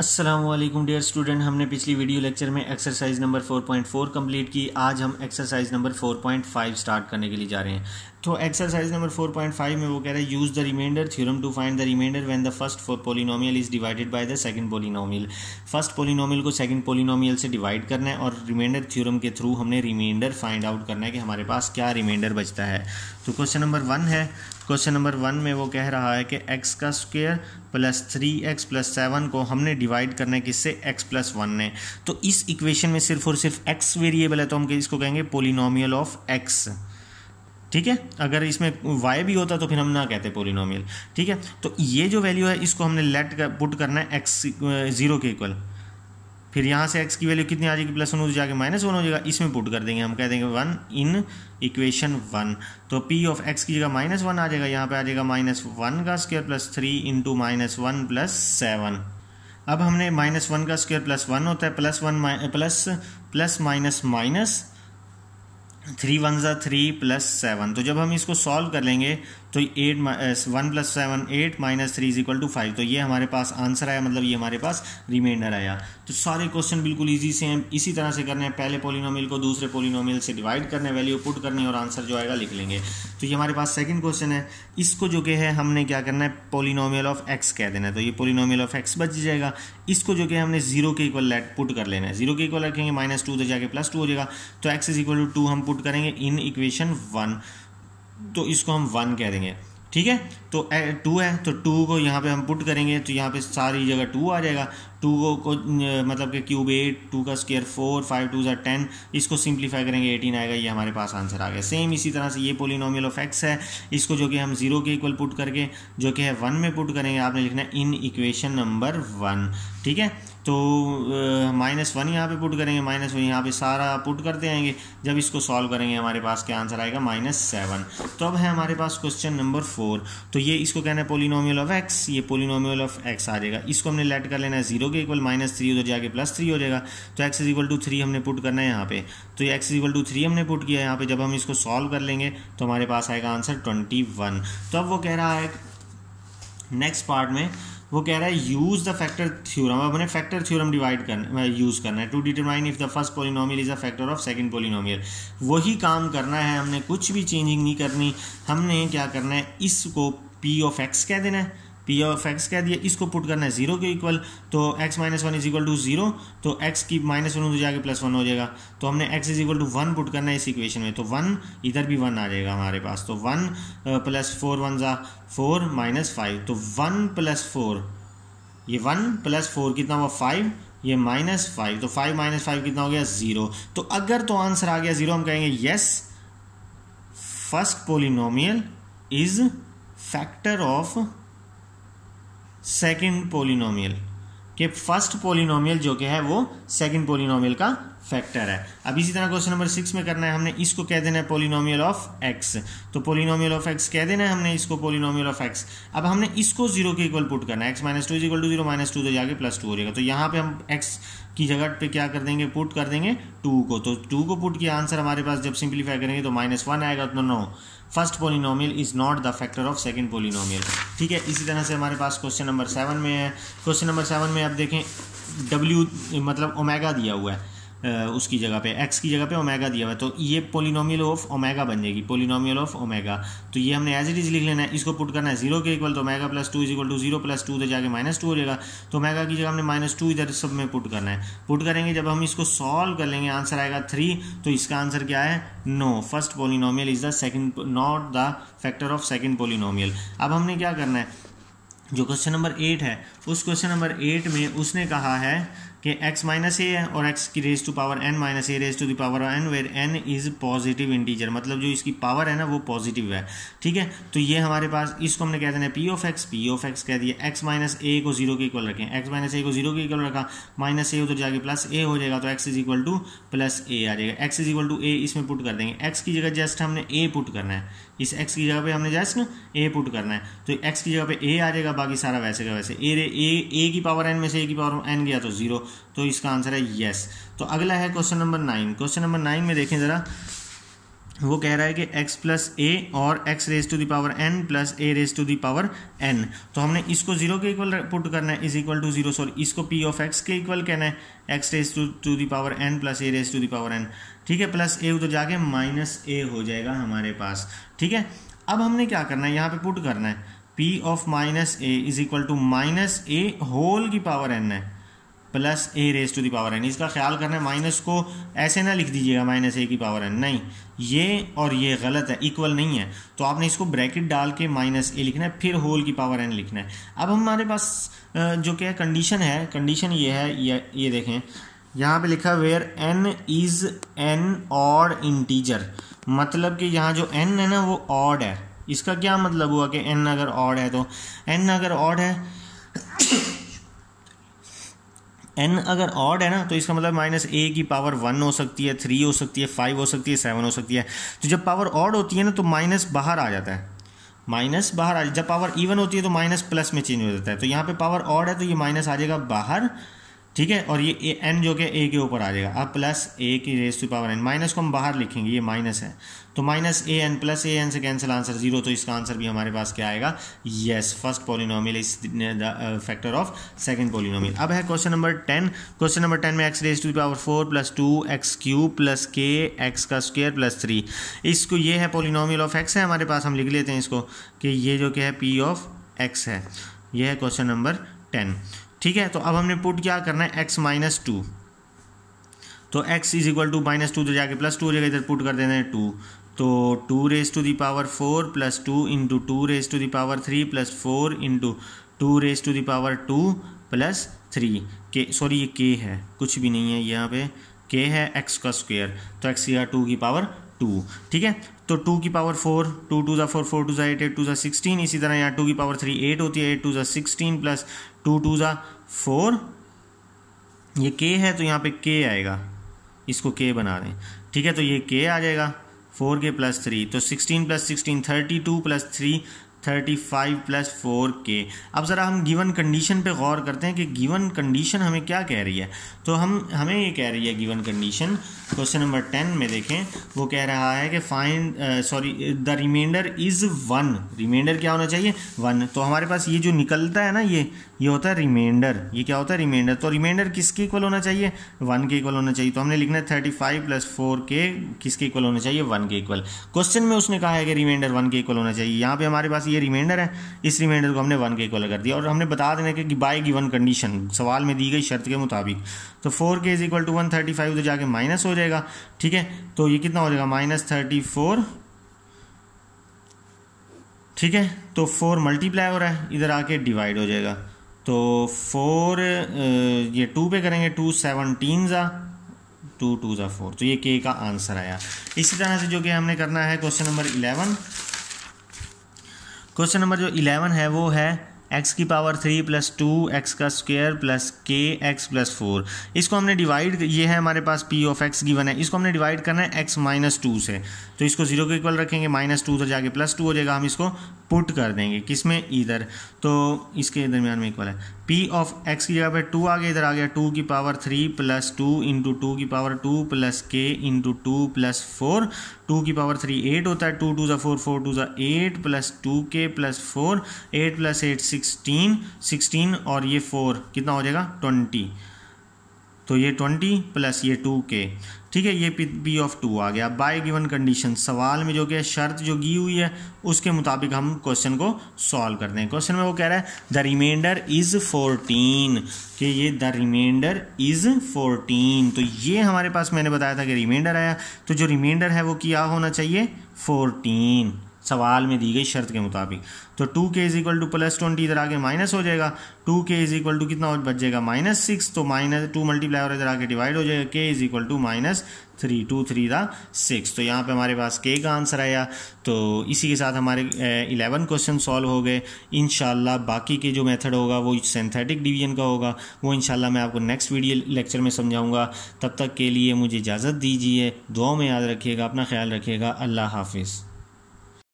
Aslam dear student हमने पिछली video lecture में एक्सरसाइज नंबर 4.4 कंप्लीट की। आज हम एक्सरसाइज नंबर 4.5 स्टार्ट करने के लिए जा रहे हैं। तो एक्सरसाइज नंबर 4.5 में वो कह रहा है use the remainder theorem to find the remainder when the first polynomial is divided by the second polynomial first polynomial को सेकंड पोलिनोमियल से डिवाइड करना है और रिमाइंडर थ्योरम के थ्रू हमने रिमाइंडर फाइंड आउट करना है कि हमारे पास क्या रिमाइंडर बचता है। तो क्वेश्चन नंबर वन है क्वेश्चन नंबर वन में वो कह रहा है कि एक्स का square plus three x plus seven को हमने डिवाइड करना है किससे? एक्स प्लस वन ने। तो इस इक्वेशन में सिर्फ़ और सिर्फ़ एक्स वेरिएबल है तो हम इसको कहेंगे? पोलिनोमियल ऑफ़ एक्स ठीक है? अगर इसमें वाई भी होता तो फिर हम ना कहते पोलिनोमियल ठीक है? तो ये जो वैल्यू है, इसको हमने लेट कर पुट करना है एक्स ज़ीरो के इक्वल फिर यहाँ से एक्स की वैल्यू कितनी आ जाएगी? प्लस वन हो जाएगा माइनस वन हो जाएगा। इसमें पुट कर देंगे हम, कह देंगे वन इन इक्वेशन वन तो पी ऑफ़ एक्स की जगह माइनस वन आ जाएगा, यहाँ पे आ जाएगा माइनस वन का square plus three into minus one plus seven अब हमने माइनस वन का स्क्वायर प्लस वन होता है plus one plus plus minus minus three one ज़ा थ्री प्लस सेवन तो जब हम इसको सॉल्व कर लेंगे तो eight one plus seven eight minus three is equal to five तो ये हमारे पास आंसर आया मतलब ये हमारे पास रिमाइंडर आया। तो सारे क्वेश्चन बिल्कुल इजी से हैं इसी तरह से करने हैं। पहले पोलिनोमियल को दूसरे पोलिनोमियल से डिवाइड करने वैल्यू पुट करनी और आंसर जो आएगा लिख लेंगे। तो ये हमारे पास सेकंड क्वेश्चन है। इसको जो कि है, हमने क्या करना है? पोलिनोमियल ऑफ़ एक्स कह देना है। तो ये पोलिनोमियल ऑफ़ एक्स बच जाएगा। इसको जो कि हमने ज़ीरो के इक्वल लेट पुट कर लेना है। ज़ीरो के इक्वल रखेंगे माइनस टू तो जाके प्लस टू हो जाएगा। तो x is equal to two हम पुट करेंगे इन इक्वेशन वन तो इसको हम वन कह देंगे। ठीक है? तो टू है तो टू को यहाँ पे हम पुट करेंगे तो यहाँ पे सारी जगह टू आ जाएगा। टू को, को मतलब कि क्यूब एट टू का स्केयर फोर फाइव टू ज़ा टेन इसको सिंप्लीफाई करेंगे एटीन आएगा ये हमारे पास आंसर आ गया। सेम इसी तरह से ये पोलिनोमियल ऑफ़ एक्स है। इसको जो कि हम ज़ीरो के इक्वल पुट करके जो कि है वन में पुट करेंगे आपने लिखना इन इक्वेशन नंबर वन ठीक है? तो माइनस वन यहाँ पे पुट करेंगे माइनस वन यहाँ पे सारा पुट करते आएँगे। जब इसको सॉल्व करेंगे, हमारे पास क्या आंसर आएगा? माइनस सेवन तो अब है हमारे पास क्वेश्चन नंबर फोर तो ये इसको कहना है पोलिनोमियल ऑफ़ एक्स ये पोलिनोमियल ऑफ़ एक्स आ जाएगा। इसको हमने लेट कर लेना है ज़ीरो के इक्वल माइनस थ्री उधर जाके प्लस थ्री हो जाएगा। तो x is equal to three हमने पुट करना है यहाँ पे। तो ये x is equal to three हमने पुट किया यहाँ पे। जब हम इसको सॉल्व कर लेंगे तो हमारे पास आएगा आंसर ट्वेंटी वन तो अब वो कह रहा है नेक्स्ट पार्ट में वो कह रहा है यूज़ द फैक्टर थ्योरम अब हमें फैक्टर थ्योरम डिवाइड करना यूज़ करना है. To determine if the first polynomial is a factor of second polynomial वही काम करना है हमने, कुछ भी चेंजिंग नहीं करनी. हमने क्या करना है, इसको पी ऑफ़ एक्स कह देना है. पी ऑफ़ एक्स कह दिया, इसको पुट करना है ज़ीरो के इक्वल तो x minus one is equal to zero तो एक्स की माइनस वन हो जाएगा प्लस वन हो जाएगा। तो हमने x is equal to one put करना है इस इक्वेशन में तो वन इधर भी वन आ जाएगा हमारे पास। तो वन प्लस फोर वन ज़ा फोर माइनस फाइव तो वन प्लस फोर ये वन प्लस फोर कितना हुआ? फाइव ये माइनस फाइव तो फाइव माइनस फाइव कितना हो गया? ज़ीरो तो अगर तो आंसर आ गया ज़ीरो हम कहेंगे yes first polynomial is factor of second polynomial के फ़र्स्ट पोलिनोमियल जो कि है वो सेकेंड पोलिनोमियल का फैक्टर है। अब इसी तरह क्वेश्चन नंबर सिक्स में करना है, हमने इसको कह देना है पोलिनोमियल ऑफ़ एक्स तो पोलिनोमियल ऑफ़ एक्स कह देना है हमने इसको पोलिनोमियल ऑफ़ एक्स अब हमने इसको ज़ीरो के इक्वल पुट करना है। X minus two is equal to zero minus two तो जाके प्लस टू हो जाएगा। तो यहाँ पे हम एक्स की जगह पे क्या कर देंगे पुट कर देंगे टू को। तो टू को पुट किया आंसर हमारे पास जब सिंप्लीफाई करेंगे तो माइनस वन आएगा तो no first polynomial is not the factor of second polynomial ठीक है, इसी तरह से हमारे पास क्वेश्चन नंबर सेवन में है। क्वेश्चन नंबर सेवन में अब देखें डब्ल्यू मतलब ओमेगा दिया हुआ है। उसकी जगह पे एक्स की जगह पे ओमेगा दिया हुआ है। तो ये पोलिनोमियल ऑफ़ ओमेगा बन जाएगी पोलिनोमियल ऑफ़ ओमेगा तो ये हमने एज इट इज़ लिख लेना है, इसको पुट करना है ज़ीरो के इक्वल तो omega plus two is equal to zero plus two उधर जाके माइनस टू हो जाएगा। तो ओमेगा की जगह हमने माइनस टू इधर सब में पुट करना है। पुट करेंगे, जब हम इसको सॉल्व कर लेंगे आंसर आएगा थ्री तो इसका आंसर क्या है? No first polynomial is the second not the factor of second polynomial अब हमने क्या करना है? जो क्वेश्चन नंबर एट है, उस क्वेश्चन नंबर एट में उसने कहा है कि x माइनस ए है और x की raise to power n minus a raise to the power n where n is positive integer मतलब जो इसकी पावर है ना, वो पॉजिटिव है। ठीक है? तो ये हमारे पास, इसको हमने कह देना है p of x p of x कह दिया। X माइनस ए को ज़ीरो के इक्वल रखें। X माइनस ए को ज़ीरो के इक्वल रखा। माइनस ए उधर जाके प्लस ए हो जाएगा तो x is equal to plus a आ जाएगा। X is equal to a इसमें पुट कर देंगे। X की जगह जस्ट हमने ए पुट करना है। इस x की जगह पे हमने जस्ट ए पुट करना है। तो x की जगह पे a आ जाएगा, बाकी सारा वैसे का वैसे। ए ए ए की पावर n में से ए की पावर n गया तो ज़ीरो तो इसका आंसर है यस तो अगला है question number nine question number nine में देखें ज़रा। वो कह रहा है कि x प्लस ए और x raise to the power n plus a raise to the power n. तो हमने इसको ज़ीरो के इक्वल पुट करना है is equal to zero sorry इसको p ऑफ़ x के इक्वल कहना है, x raise to to the power n plus a raise to the power n. ठीक है प्लस ए उधर जाके माइनस ए हो जाएगा हमारे पास। ठीक है? अब हमने क्या करना है? यहाँ पे पुट करना है। p of minus a is equal to minus a whole की पावर n है। Plus a raise to the power n इसका ख्याल करना है माइनस को ऐसे ना लिख दीजिएगा माइनस ए की पावर एन नहीं, ये और ये गलत है इक्वल नहीं है। तो आपने इसको ब्रैकेट डाल के माइनस ए लिखना है, फिर होल की पावर एन लिखना है। अब हमारे पास जो क्या है कंडीशन है कंडीशन ये है, ये ये देखें। यहाँ पे लिखा where n is an odd integer मतलब कि यहाँ जो एन है ना, वो ऑड है। इसका क्या मतलब हुआ कि एन अगर ऑड है तो? एन अगर ऑड है एन अगर ऑड है ना तो इसका मतलब माइनस ए की पावर वन हो सकती है थ्री हो सकती है फाइव हो सकती है सेवन हो सकती है। तो जब पावर ऑड होती है ना तो माइनस बाहर आ जाता है। माइनस बाहर आ जब पावर इवन होती है तो माइनस प्लस में चेंज हो जाता है। तो यहाँ पे पावर ऑड है तो ये माइनस आ जाएगा बाहर। ठीक है? और ये एन जो कि ए के ऊपर आ जाएगा। अब प्लस ए की raise to power n minus को हम बाहर लिखेंगे, ये माइनस है। तो minus a n plus a n से कैंसिल आंसर ज़ीरो तो इसका आंसर भी हमारे पास क्या आएगा? Yes first polynomial the factor of second polynomial अब है question number ten question number ten में x raise to power four plus two x cube plus k x का स्क्वेयर प्लस थ्री इसको ये है पोलिनोमियल ऑफ़ एक्स है, हमारे पास हम लिख लेते हैं इसको, कि ये जो क्या है पी ऑफ़ एक्स है। यह है क्वेश्चन नंबर टेन ठीक है? तो अब हमने पुट क्या करना है? एक्स माइनस टू तो x is equal to minus two तो जाके प्लस टू हो जाएगा, इधर पुट कर देना है टू तो two raise to the power four plus two into two raise to the power three plus four into two raise to the power two plus three k sorry ये के है. कुछ भी नहीं है यहाँ पे. के है एक्स का स्क्वेयर तो एक्स या टू की पावर टू ठीक है? तो टू की पावर फोर टू टू ज़ा फोर फोर टू ज़ा एट एट टू ज़ा सिक्सटीन इसी तरह यहाँ टू की पावर थ्री एट होती है एट टू ज़ा सिक्सटीन प्लस टू टू ज़ा फोर ये के है तो यहाँ पे के आएगा। इसको के बना दें ठीक है तो ये के आ जाएगा फोर के प्लस थ्री तो sixteen plus sixteen thirty two plus three thirty five plus four k अब ज़रा हम गिवन कंडीशन पे गौर करते हैं कि गिवन कंडीशन हमें क्या कह रही है। तो हम, हमें ये कह रही है given condition question number ten में देखें। वो कह रहा है कि fine sorry the remainder is one remainder क्या होना चाहिए? वन तो हमारे पास ये जो निकलता है ना, ये ये होता है रिमाइंडर ये क्या होता है? रिमाइंडर तो रिमाइंडर किसके इक्वल होना चाहिए? वन के इक्वल होना चाहिए। तो हमने लिखना है थर्टी फाइव प्लस फोर के किसके इक्वल होना चाहिए? वन के इक्वल क्वेश्चन में उसने कहा है कि रिमाइंडर वन के इक्वल होना चाहिए। यहाँ पे हमारे पास ये रिमाइंडर है। इस रिमाइंडर को हमने वन के इक्वल कर दिया। और हमने बता देना कि बाय गिवन कंडीशन सवाल में दी गई शर्त के मुताबिक। तो four k is equal to one thirty five तो जाके माइनस हो जाएगा। ठीक है? तो ये कितना हो जाएगा? माइनस थर्टी फोर ठीक है? तो फोर मल्टीप्लाई हो रहा है। इधर आके डिवाइड हो जाएगा। तो फोर ये टू पे करेंगे टू सेवनटीन ज़ा टू टू ज़ा फोर तो ये के का आंसर आया. इसी तरह से जो कि हमने करना है question number eleven question number जो इलेवन है, वो है एक्स की power three plus two x का square plus k x plus four इसको हमने डिवाइड ये है हमारे पास पी ऑफ़ एक्स गिवन है। इसको हमने डिवाइड करना है एक्स माइनस टू से। तो इसको ज़ीरो के इक्वल रखेंगे माइनस टू उधर जाके प्लस टू हो जाएगा। हम इसको पुट कर देंगे। किसमें? इधर। तो इसके दरमियान में इक्वल है। पी ऑफ़ एक्स की जगह पे टू आ गया, इधर आ गया। टू की power three plus two into two की power two plus k into two plus four two की पावर थ्री एट होता है, टू टू ज़ा फोर फोर, टू ज़ा eight, plus two k, plus four, eight, plus eight, sixteen sixteen और ये four, कितना हो जाएगा, ट्वेंटी। तो ये ट्वेंटी प्लस ये टू के। ठीक है, ये पी ऑफ़ टू आ गया। बाय गिवन कंडीशन सवाल में जो कि शर्त जो गी हुई है, उसके मुताबिक हम क्वेश्चन को सॉल्व कर दें। क्वेश्चन में वो कह रहा है द रिमाइंडर इज़ फोरटीन कि ये द रिमाइंडर इज़ फोरटीन तो ये हमारे पास मैंने बताया था कि रिमाइंडर आया। तो जो रिमाइंडर है वो क्या होना चाहिए? फोरटीन सवाल में दी गई शर्त के मुताबिक। तो two k is equal to plus twenty इधर आगे माइनस हो जाएगा। To k is equal to कितना बच जाएगा? माइनस सिक्स तो माइनस टू मल्टीप्लाई और इधर आगे डिवाइड हो जाएगा। K is equal to minus three two three दा सिक्स तो यहाँ पे हमारे पास के का आंसर आया। तो इसी के साथ हमारे इलेवन क्वेश्चन सॉल्व हो गए। इन बाकी के जो मेथड होगा, वो सिंथेटिक डिवीज़न का होगा। वो इन मैं आपको नेक्स्ट वीडियो लेक्चर में समझाऊँगा। तब तक के लिए मुझे इजाज़त दीजिए। दुआ में याद रखिएगा, अपना ख्याल रखिएगा। अल्लाह हाफिज़।